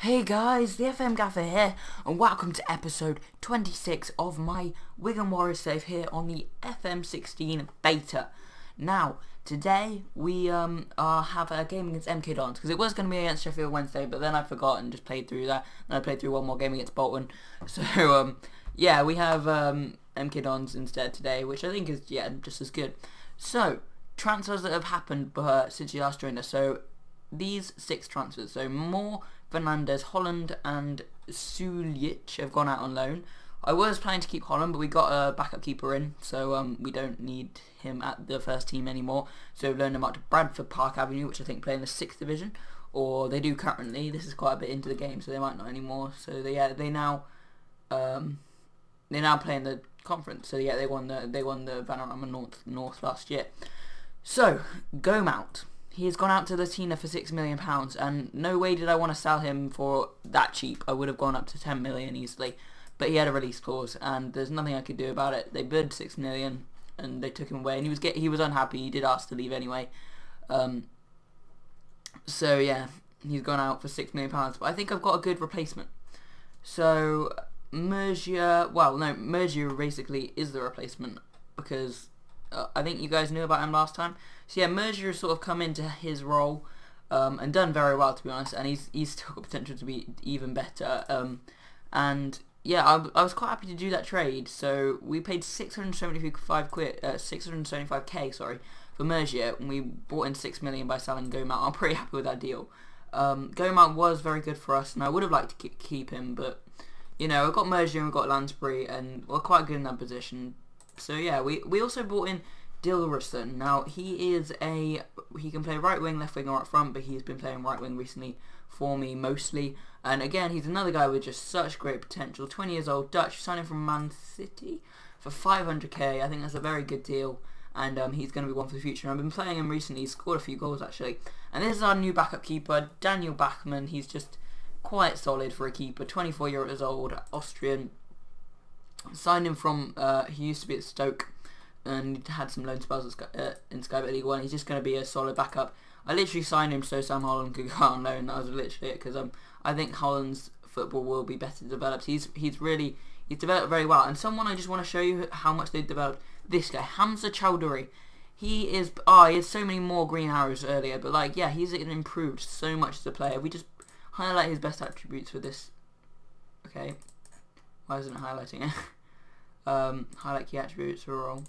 Hey guys, the FM Gaffer here, and welcome to episode 26 of my Wigan Warriors save here on the FM16 beta. Now, today we um uh, have a game against MK Dons, because it was going to be against Sheffield Wednesday, but then I forgot and just played through that, and I played through one more game against Bolton. So, um, yeah, we have um, MK Dons instead today, which I think is, yeah, just as good. So, transfers that have happened uh, since you last joined us. So, these six transfers, so more Fernandez, Holland and Sulic have gone out on loan. I was planning to keep Holland, but we got a backup keeper in, so um, we don't need him at the first team anymore. So we've loaned him out to Bradford Park Avenue, which I think play in the sixth division, or they do currently. This is quite a bit into the game, so they might not anymore. So they yeah, they now um, they now play in the conference. So yeah, they won the they won the Vanarama North North last year. So go Mount he has gone out to Latina for six million pounds, and no way did I want to sell him for that cheap. I would have gone up to ten million easily, but he had a release clause, and there's nothing I could do about it. They bid six million, and they took him away, and he was get he was unhappy. He did ask to leave anyway. Um, so yeah, he's gone out for six million pounds, but I think I've got a good replacement. So Mergia, well, no, Mergia basically is the replacement because uh, I think you guys knew about him last time. So yeah, Mergia has sort of come into his role um, and done very well to be honest, and he's he's still got potential to be even better. Um, and yeah, I, I, was quite happy to do that trade. So we paid 675 quid, uh, 675k, sorry, for Mergia, and we bought in six million by selling Gomalt. I'm pretty happy with that deal. Um, was very good for us, and I would have liked to keep him, but you know, we've got Mergia and we've got Lansbury, and we're quite good in that position. So yeah, we we also brought in Dilrosun. Now he is a he can play right wing, left wing, or up front, but he's been playing right wing recently for me mostly. And again, he's another guy with just such great potential. 20 years old, Dutch, signing from Man City for 500k. I think that's a very good deal. And um, he's going to be one for the future. I've been playing him recently. He's scored a few goals actually. And this is our new backup keeper, Daniel Bachmann. He's just quite solid for a keeper. 24 years old, Austrian. Signed him from. Uh, he used to be at Stoke and had some loan spells Sky, uh, in Sky Bet League One. He's just going to be a solid backup. I literally signed him so Sam Holland could go on loan. That was literally it because um, I think Holland's football will be better developed. He's he's really he's developed very well. And someone I just want to show you how much they've developed. This guy Hamza Choudhury. He is oh he has so many more green arrows earlier, but like yeah he's improved so much as a player. We just highlight his best attributes for this. Okay, why isn't it highlighting it? um, highlight key attributes for all.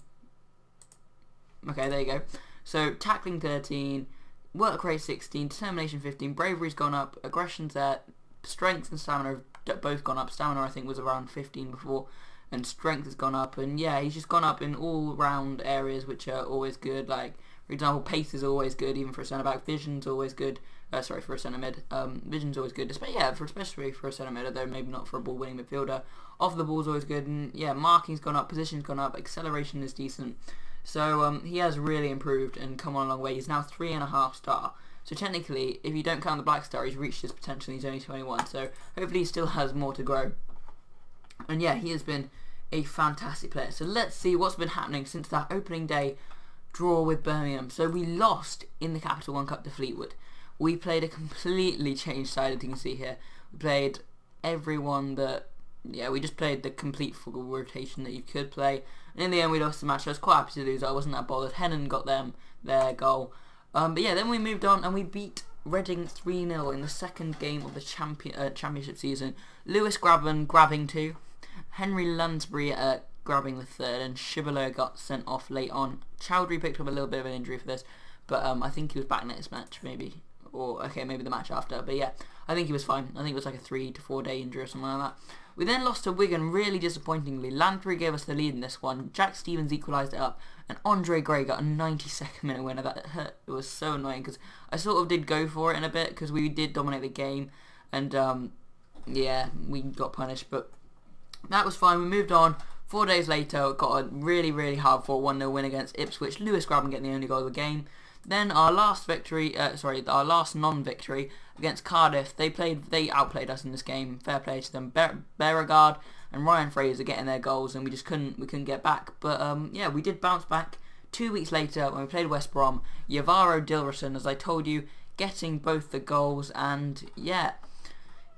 Okay, there you go. So tackling 13, work rate 16, determination 15, bravery's gone up, aggression's there, strength and stamina have both gone up. Stamina I think was around 15 before, and strength has gone up. And yeah, he's just gone up in all round areas which are always good. Like for example, pace is always good, even for a centre back. Vision's always good. Uh, sorry, for a centre mid. Um, vision's always good. But yeah, for especially for a centre mid, though maybe not for a ball winning midfielder. Off the ball's always good, and yeah, marking's gone up, position's gone up, acceleration is decent. So um, he has really improved and come on a long way. He's now three and a half star. So technically, if you don't count the black star, he's reached his potential. He's only 21. So hopefully, he still has more to grow. And yeah, he has been a fantastic player. So let's see what's been happening since that opening day draw with Birmingham. So we lost in the Capital One Cup to Fleetwood. We played a completely changed side, as you can see here. We played everyone that yeah, we just played the complete full rotation that you could play. And in the end, we lost the match. I was quite happy to lose. I wasn't that bothered. Hennon got them their goal. Um, but yeah, then we moved on and we beat Reading 3-0 in the second game of the champion uh, championship season. Lewis Grabban grabbing two. Henry Lansbury uh, grabbing the third. And Shibboleth got sent off late on. Choudhury picked up a little bit of an injury for this. But um, I think he was back next match, maybe. Or, okay, maybe the match after. But yeah, I think he was fine. I think it was like a three to four day injury or something like that. We then lost to Wigan really disappointingly. Lansbury gave us the lead in this one. Jack Stevens equalised it up. And Andre Gray got a 92nd minute winner. That hurt. It was so annoying because I sort of did go for it in a bit because we did dominate the game. And um, yeah, we got punished. But that was fine. We moved on. Four days later, got a really, really hard 4-1-0 win against Ipswich. Lewis Grabban getting the only goal of the game. Then our last victory, uh, sorry, our last non-victory against Cardiff. They played, they outplayed us in this game. Fair play to them. Ber Beauregard and Ryan Fraser getting their goals, and we just couldn't, we couldn't get back. But um, yeah, we did bounce back. Two weeks later, when we played West Brom, Yavaro Dilrosun, as I told you, getting both the goals, and yeah,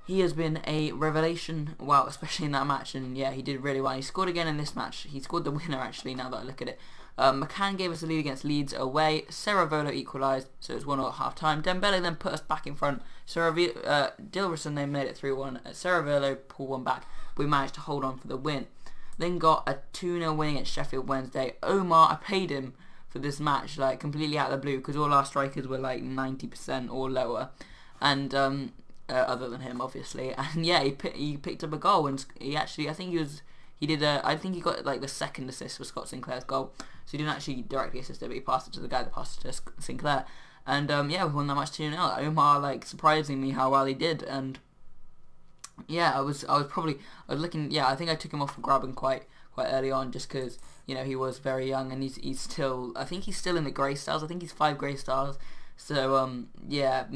he has been a revelation, well, especially in that match, and yeah, he did really well. He scored again in this match. He scored the winner, actually, now that I look at it. Um, McCann gave us a lead against Leeds away. Ceravolo equalised, so it was 1-0 at half-time. Dembele then put us back in front. Sarav- uh, Dilrosun then made it 3-1. Ceravolo pulled one back. We managed to hold on for the win. Then got a 2-0 win against Sheffield Wednesday. Omar, I paid him for this match, like completely out of the blue, because all our strikers were like 90% or lower. And um, uh, other than him, obviously. And yeah, he, he picked up a goal, and he actually, I think he was, he did a, I think he got like the second assist for Scott Sinclair's goal. So he didn't actually directly assist it, but he passed it to the guy that passed it to Sinclair. And um, yeah, we won that match 2 0. Omar, like, surprising me how well he did. And yeah, I was, I was probably, I was looking, yeah, I think I took him off for grabbing quite, quite early on just because, you know, he was very young and he's, he's still, I think he's still in the grey stars. I think he's five grey stars. So um, yeah,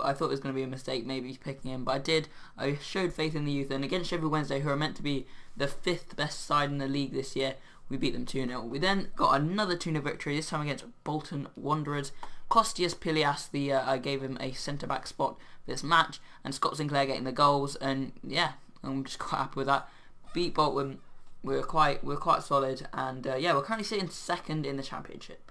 I thought it was going to be a mistake maybe picking him, but I did. I showed faith in the youth, and against Sheffield Wednesday, who are meant to be the fifth best side in the league this year, we beat them 2-0. We then got another 2-0 victory, this time against Bolton Wanderers. Costius Pilias, the uh, I gave him a centre-back spot this match, and Scott Sinclair getting the goals, and yeah, I'm just quite happy with that. Beat Bolton, we are quite we are quite solid, and uh, yeah, we're currently sitting second in the championship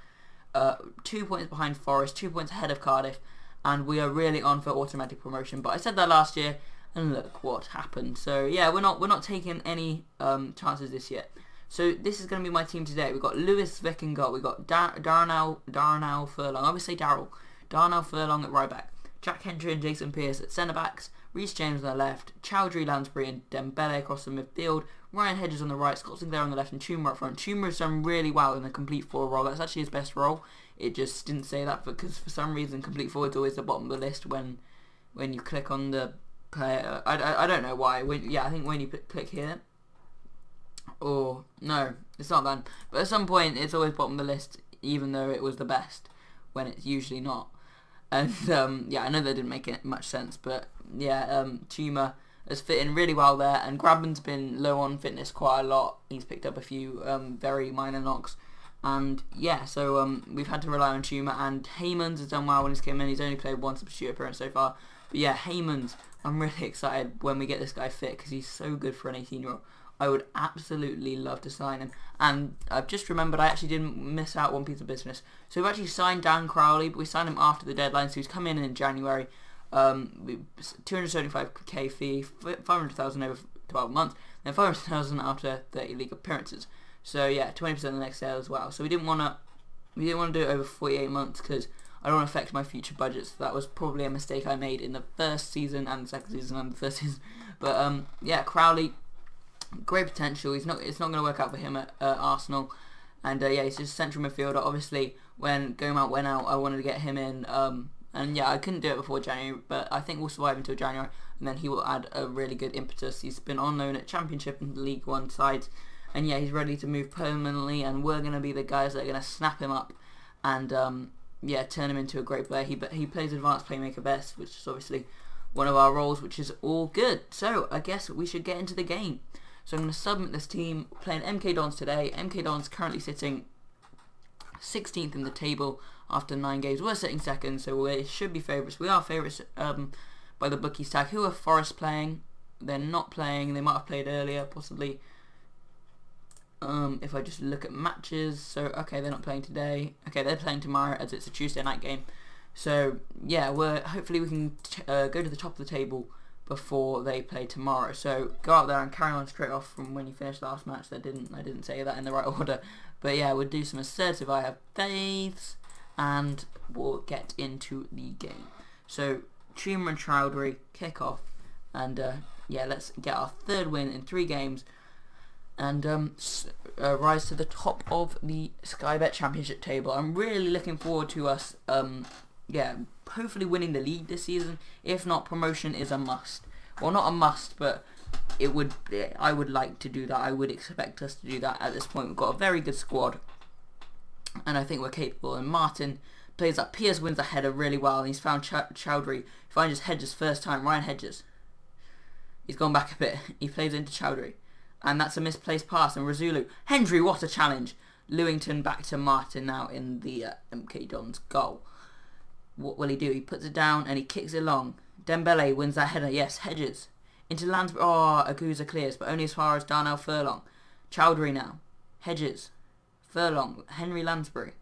uh, two points behind Forest, two points ahead of Cardiff, and we are really on for automatic promotion. But I said that last year, and look what happened. So yeah, we're not we're not taking any um, chances this year. So this is going to be my team today. We've got Lewis Vick. We've got Dar- Darnell Darnell Furlong. I would say Daryl. Darnell Furlong at right back. Jack Hendry and Jason Pearce at centre backs. Reece James on the left, Choudhury, Lansbury and Dembele across the midfield, Ryan Hedges on the right, Scott Sinclair on the left and Chouma up front. Has done really well in the complete forward role. That's actually his best role. It just didn't say that because for some reason complete forward's always the bottom of the list when when you click on the player. I, I, I don't know why. When, yeah, I think when you click here. Or, no, it's not then. But at some point it's always bottom of the list even though it was the best when it's usually not. And um, yeah, I know that didn't make it much sense, but yeah, um, Chouma has fit in really well there, and Grabban's been low on fitness quite a lot. He's picked up a few um, very minor knocks, and yeah, so um, we've had to rely on Chouma, and Heymans has done well when he's came in. He's only played one substitute appearance so far, but yeah, Heymans, I'm really excited when we get this guy fit because he's so good for an 18 year old. I would absolutely love to sign him. And I've just remembered I actually didn't miss out one piece of business. So we've actually signed Dan Crowley, but we signed him after the deadline, so he's come in in January. Um, 275k fee, 500,000 over 12 months, then 500,000 after 30 league appearances. So yeah, 20% of the next sale as well. So we didn't want to, we didn't want to do it over 48 months because I don't want to affect my future budgets. So that was probably a mistake I made in the first season and the second season and the third season. But um, yeah, Crowley great potential. He's not. It's not going to work out for him at uh, Arsenal. And uh, yeah, he's just central midfielder. Obviously, when Gomalt went out, I wanted to get him in. Um, and yeah, I couldn't do it before January, but I think we'll survive until January, and then he will add a really good impetus. He's been on loan at Championship and League One sides, and yeah, he's ready to move permanently. And we're going to be the guys that are going to snap him up, and um, yeah, turn him into a great player. He he plays advanced playmaker best, which is obviously one of our roles, which is all good. So I guess we should get into the game. So I'm going to submit this team playing MK Dons today. MK Dons currently sitting 16th in the table after 9 games. We're sitting second, so we should be favourites. We are favourites um, by the bookies tag. Who are Forest playing? They're not playing. They might have played earlier, possibly. Um, if I just look at matches, so okay, they're not playing today. Okay, they're playing tomorrow as it's a Tuesday night game. So yeah, we're hopefully we can uh, go to the top of the table before they play tomorrow. So go out there and carry on straight off from when you finished last match. That didn't I didn't say that in the right order, but yeah, we'll do some assertive. I have faiths, and we'll get into the game. So Chouma and Choudhury kick off, and uh, yeah, let's get our third win in three games, and um, uh, rise to the top of the Sky Bet Championship table. I'm really looking forward to us um, yeah, hopefully winning the league this season. If not, promotion is a must. Well, not a must, but it would. I would like to do that. I would expect us to do that at this point. We've got a very good squad, and I think we're capable. And Martin plays that. Pearce wins the header really well, and he's found Ch Choudhury. Finds Hedges first time. Ryan Hedges. He's gone back a bit. He plays into Choudhury. And that's a misplaced pass. And Razulu. Hendry, what a challenge. Lewington back to Martin now in the uh, MK Dons goal what will he do? He puts it down and he kicks it long. Dembele wins that header. Yes, Hedges. Into Lansbury. Oh, Aguza clears, but only as far as Darnell Furlong. Choudhury now. Hedges. Furlong. Henry Lansbury.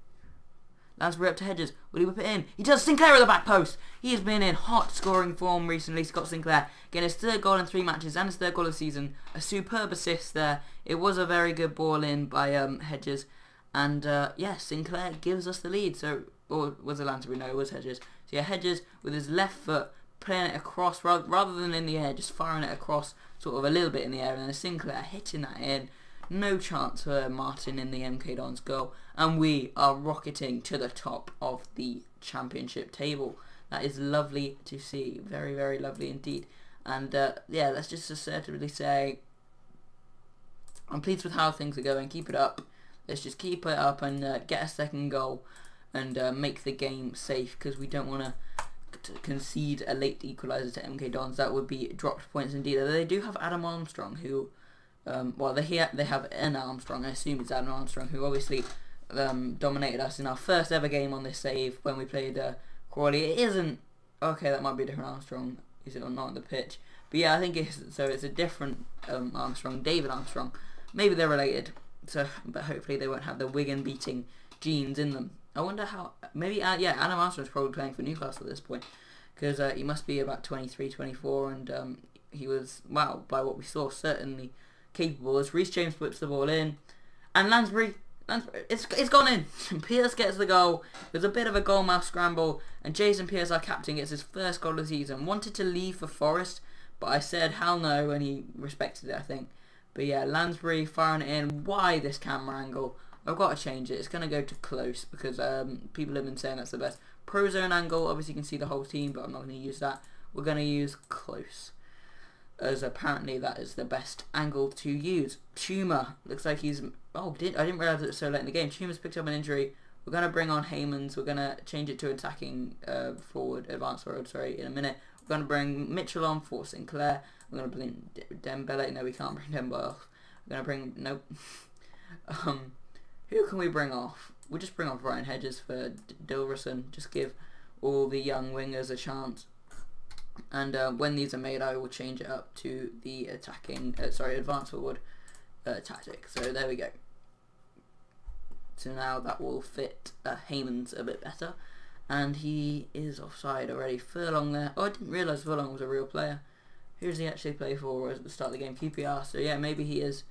Lansbury up to Hedges. Will he whip it in? He does. Sinclair at the back post. He has been in hot scoring form recently. Scott Sinclair getting his third goal in three matches and his third goal of the season. A superb assist there. It was a very good ball in by um, Hedges. And uh, yeah, Sinclair gives us the lead. So, or was it Lansbury? No, it was Hedges. So yeah, Hedges with his left foot playing it across rather, than in the air, just firing it across sort of a little bit in the air. And then Sinclair hitting that in. No chance for Martin in the MK Dons goal. And we are rocketing to the top of the championship table. That is lovely to see. Very, very lovely indeed. And uh, yeah, let's just assertively say I'm pleased with how things are going. Keep it up. Let's just keep it up and uh, get a second goal and uh, make the game safe because we don't want to concede a late equaliser to MK Dons. That would be dropped points indeed. They do have Adam Armstrong who um, well, they ha they have an Armstrong. I assume it's Adam Armstrong, who obviously um, dominated us in our first ever game on this save when we played uh, Crawley. It isn't okay. That might be a different Armstrong. Is it or not on the pitch? But yeah, I think it's so. It's a different um, Armstrong, David Armstrong. Maybe they're related. So, but hopefully they won't have the Wigan beating genes in them. I wonder how. Maybe uh, yeah, Adam Armstrong's probably playing for Newcastle at this point because uh, he must be about 23, 24, and um, he was wow by what we saw certainly capable as Reece James puts the ball in. And Lansbury, Lansbury it's, it's gone in. Pearce gets the goal. There's a bit of a goal mouth scramble. And Jason Pearce, our captain, gets his first goal of the season. Wanted to leave for Forest, but I said hell no, and he respected it, I think. But yeah, Lansbury firing it in. Why this camera angle? I've got to change it. It's going to go to close because um, people have been saying that's the best. Pro zone angle, obviously you can see the whole team, but I'm not going to use that. We're going to use close as apparently that is the best angle to use. Chuma looks like he's oh did I didn't realize it was so late in the game. Chuma's picked up an injury. We're gonna bring on Heymans. We're gonna change it to attacking uh, forward, advanced forward. Sorry, in a minute. We're gonna bring Mitchell on for Sinclair. We're gonna bring Dembele. No, we can't bring Dembele off. We're gonna bring nope. um, who can we bring off? We'll just bring off Ryan Hedges for Dilrosun. Just give all the young wingers a chance and uh, when these are made I will change it up to the attacking uh, sorry advanced forward uh, tactic so there we go so now that will fit uh, Heymans a bit better and he is offside already. Furlong there. Oh I didn't realise Furlong was a real player. Who does he actually play for at the start of the game? QPR so yeah maybe he is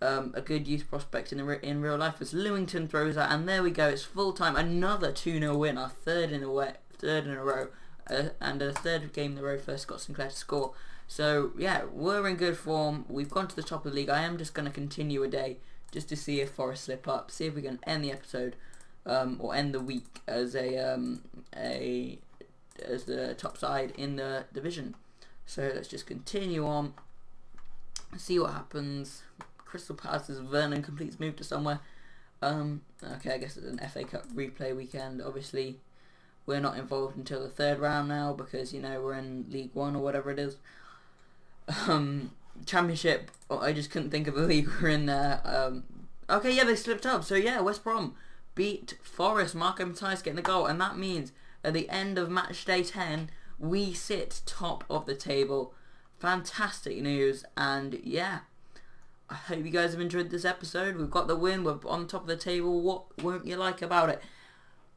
um, a good youth prospect in, the, in real life as Lewington throws that. And there we go. It's full time. Another 2-0 win. Our third in a way, third in a row. Uh, and a third game in a row for Scott Sinclair to score. So yeah, we're in good form. We've gone to the top of the league. I am just going to continue a day just to see if Forest slip up, see if we can end the episode um, or end the week as a um, a as the top side in the division. So let's just continue on, see what happens. Crystal Palace's Vernon completes move to somewhere. Um, okay, I guess it's an FA Cup replay weekend. Obviously, we're not involved until the third round now because you know we're in League One or whatever it is. Um, championship. Oh, I just couldn't think of a league we're in there. Um, okay, yeah, they slipped up. So yeah, West Brom beat Forest. Marco Matthias getting the goal, and that means at the end of match day ten, we sit top of the table. Fantastic news, and yeah. I hope you guys have enjoyed this episode. We've got the win. We're on top of the table. What won't you like about it?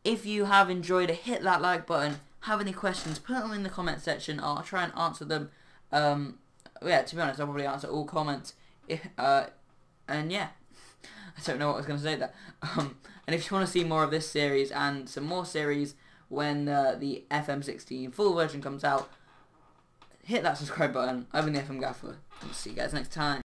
If you have enjoyed it, hit that like button. Have any questions, put them in the comment section. I'll try and answer them. Um, yeah, to be honest, I'll probably answer all comments. Uh, and yeah, I don't know what I was going to say there. Um, and if you want to see more of this series and some more series when uh, the FM16 full version comes out, hit that subscribe button. I've been the FM Gaffer. see you guys next time.